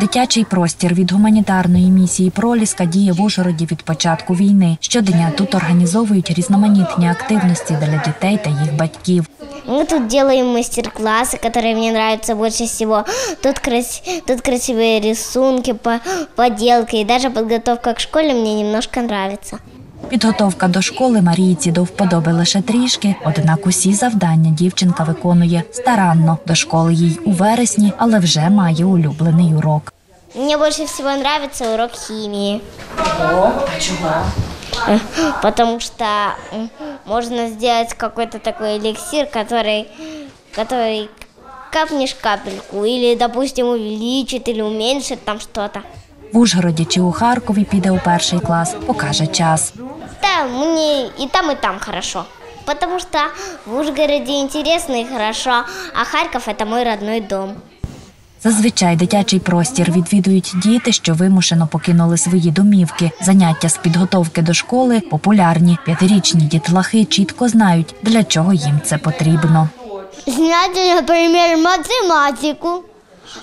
Дитячий простір від гуманітарної місії Проліска діє в Ужгороді від початку війни. Щодня тут організовують різноманітні активності для дітей та їх батьків. Мы тут делаем мастер-классы, которые мне нравятся больше всего. Тут, крас... тут красивые рисунки, по... поделки и даже подготовка к школе мне немножко нравится. Підготовка до школи Марійці до вподоби лише трішки, однак усі завдання дівчинка виконує старанно. До школи їй у вересні, але вже має улюблений урок. Мне больше всего нравится урок химии. Э, Потому что м, можно сделать какой-то такой эликсир, который, который капнешь капельку, или, допустим, увеличит или уменьшит там что-то. В Ужгороді чи у Харкові піде у перший клас, покаже час. Да, мне и там, и там хорошо. Потому что в Ужгороде интересно и хорошо, а Харьков – это мой родной дом. Зазвичай дитячий простір відвідують діти, що вимушено покинули свої домівки. Заняття з підготовки до школи популярні. П'ятирічні дітлахи чітко знають, для чого їм це потрібно. Знати, наприклад, математику.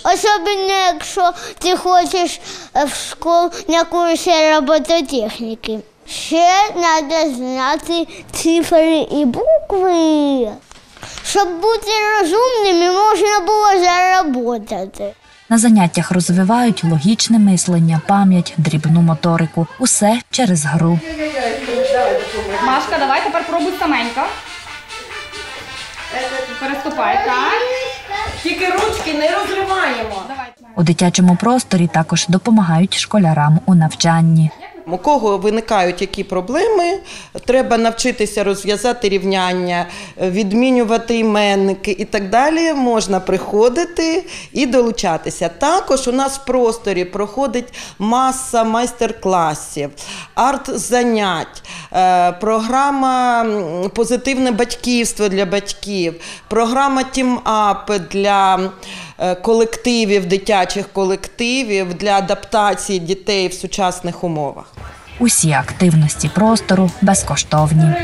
Особливо, якщо ти хочеш в школу на курсі робототехніки. Ще треба знати цифри і букви. Щоб бути розумними, можна було заработати. На заняттях розвивають логічне мислення, пам'ять, дрібну моторику. Усе через гру. Машка, давай тепер пробуй саменько. Переступай, так. Тільки ручки не розриваємо. У дитячому просторі також допомагають школярам у навчанні. У кого виникають які проблеми, треба навчитися розв'язати рівняння, відмінювати іменники і так далі. Можна приходити і долучатися. Також у нас в просторі проходить маса майстер-класів, арт-занять, е, програма позитивне батьківство для батьків, програма тім-ап для е, колективів, дитячих колективів для адаптації дітей в сучасних умовах. Усі активності простору безкоштовні.